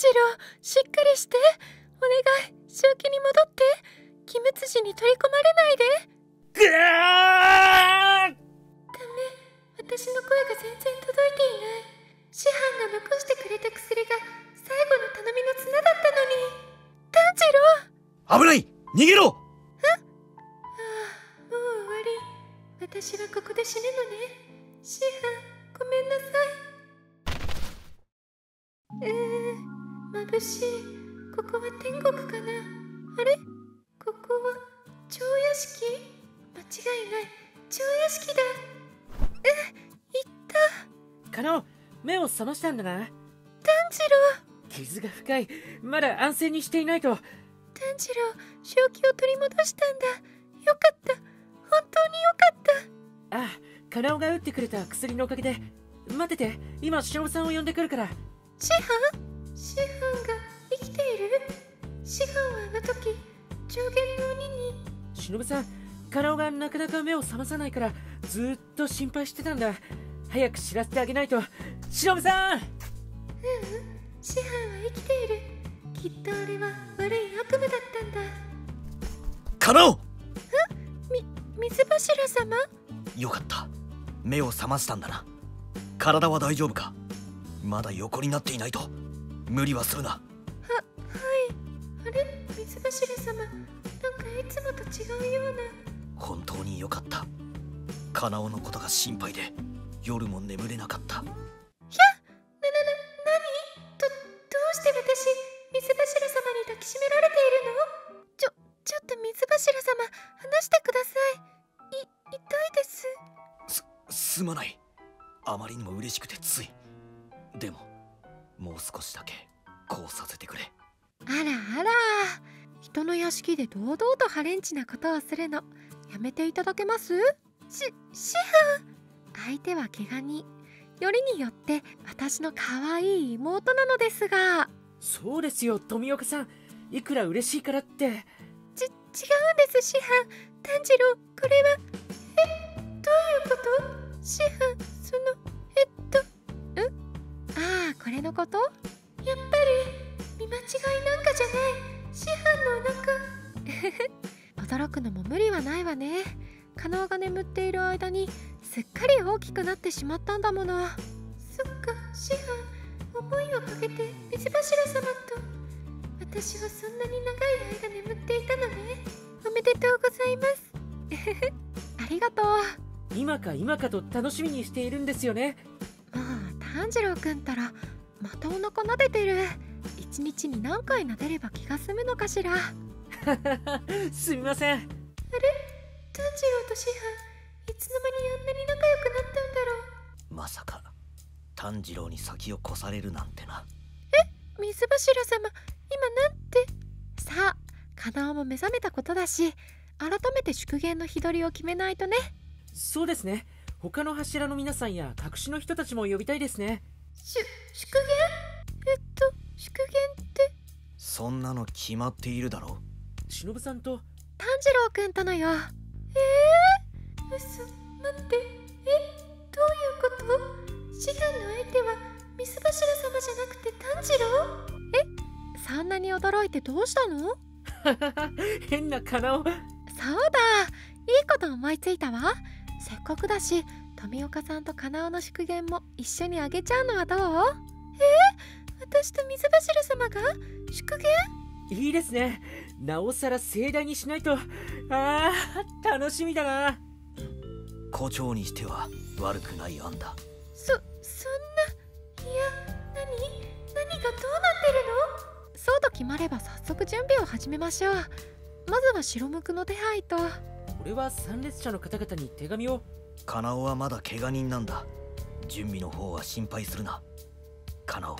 次郎しっかりして。お願い正気に戻って。鬼滅寺に取り込まれないで。ぐあーダメ。私の声が全然届いていない。師範が残してくれた薬が最後の頼みの綱だったのに。炭治郎！危ない！逃げろ！もう終わり。私はここで死ぬのね。師範ごめんなさ眩しいここは天国かな？あれ？ここは蝶屋敷？間違いない。蝶屋敷だ。え行った。カナオ目を覚ましたんだな。炭治郎。傷が深い。まだ安静にしていないと。炭治郎正気を取り戻したんだ。よかった。本当によかった。ああカナオが打ってくれた薬のおかげで。待ってて今忍さんを呼んでくるから。師範師範が生きている。師範はあの時上限の鬼に。忍さんカナオがなかなか目を覚まさないからずーっと心配してたんだ。早く知らせてあげないと。忍さん！ううん。師範は生きている。きっと俺は悪い悪夢だったんだ。カナオみ水柱様？よかった。目を覚ましたんだな。体は大丈夫か？まだ横になっていないと無理はするな。あれ？水柱様。なんかいつもと違うような。本当によかった。カナオのことが心配で夜も眠れなかった。な、な、な、なにど、どうして私、水柱様に抱きしめられているの？ちょ、ちょっと水柱様、話してください。い、痛いです。すすまない。あまりにも嬉しくてつい。でももう少しだけこうさせてくれ。あらあら、人の屋敷で堂々とハレンチなことをするの、やめていただけます？し、師範相手は怪我人。よりによって私の可愛い妹なのですが、そうですよ富岡さん。いくら嬉しいからって。ち、違うんです、師範。炭治郎、これは。え、どういうこと？師範、こと？やっぱり、見間違いなんかじゃない。師範のお腹。驚くのも無理はないわね。カノアが眠っている間に、すっかり大きくなってしまったんだもの。そっか、師範、思いをかけて、水柱様と。私はそんなに長い間眠っていたのねおめでとうございます ありがとう今か今かと楽しみにしているんですよねもう炭治郎くんったらまたお腹撫でてる。一日に何回撫でれば気が済むのかしら。すみません。炭治郎と師範いつの間にあんなに仲良くなったんだろまさか炭治郎に先を越されるなんてな。う水柱様今なんて？さあカナオも目覚めたことだし改めて祝言の日取りを決めないとね。そうですね。他の柱の皆さんや隠しの人たちも呼びたいですね。しゅ祝言？えっと祝言って？そんなの決まっているだろ忍さんと。炭治郎くんとのよ。えー、嘘待ってえどういうこと？師範の相手は水柱様じゃなくて炭治郎？えそんなに驚いてどうしたの？変なカナオそうだ。いいこと思いついたわ。せっかくだし富岡さんとカナオの祝言も一緒にあげちゃうのはどう？え？ー、私と水柱様が？祝言？いいですね。なおさら盛大にしないと。あー楽しみだな。校長にしては悪くない案だ。そそんないや何何がどうなってるの？そうと決まれば早速準備を始めましょう。まずは白無垢の手配と。俺は参列者の方々に手紙をカナオはまだ怪我人なんだ。準備の方は心配するな。カナオ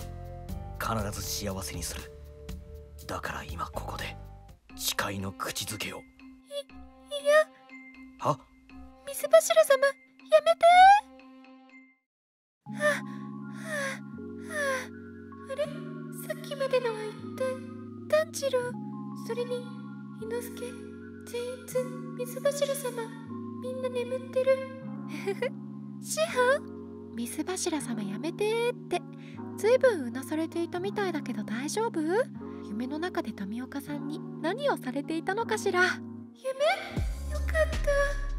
必ず幸せにする。だから今ここで誓いの口づけを。いや。は？水柱様やめて。はあはあは。ああれ？さっきまでのは一体炭治郎それに伊之助善逸水柱様みんな眠ってる師範水柱様やめてって。ずいぶんうなされていたみたいだけど大丈夫？夢の中で富岡さんに何をされていたのかしら？夢？よかった。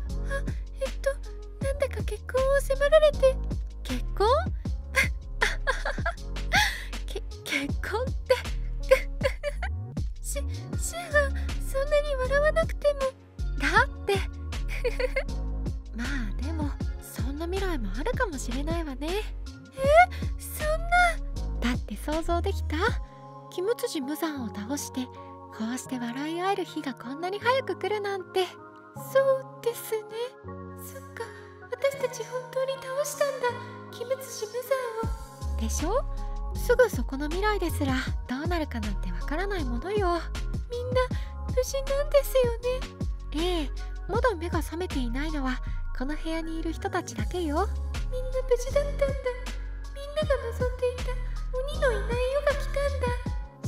キムツジ無惨を倒してこうして笑い合える日がこんなに早く来るなんて。そうですね。そっか。私たち本当に倒したんだ。キムツジ無惨を。でしょ？すぐそこの未来ですらどうなるかなんてわからないものよ。みんな無事なんですよね。ええ。まだ目が覚めていないのはこの部屋にいる人たちだけよ。みんな無事だったんだ。みんなが望んでいた鬼のいない世が来たんだ。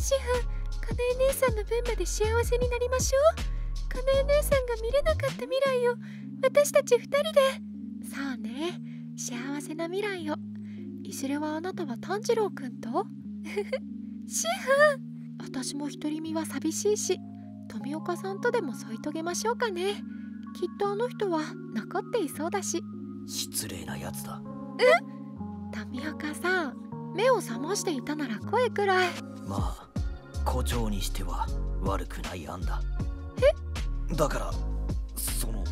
師範かなえ姉さんの分まで幸せになりましょう。かなえ姉さんが見れなかった未来を私たち二人で。そうね。幸せな未来を。いずれはあなたは炭治郎くんと？師範私も独り身は寂しいし富岡さんとでも添い遂げましょうかね。きっとあの人は残っていそうだし。失礼なやつだ富岡さん目を覚ましていたなら声くらい。まあ誇張にしては悪くない案だ。え？だからその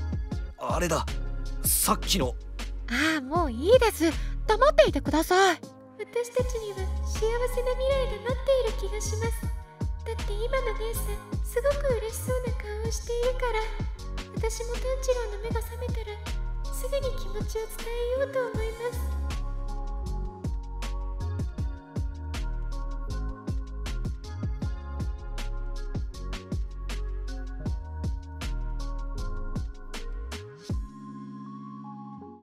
あれだ。さっきの。ああもういいです。黙っていてください。私たちには幸せな未来が待っている気がします。だって今の姉さんすごく嬉しそうな顔をしているから。私も炭治郎の目が覚めたらすぐに気持ちを伝えようと思い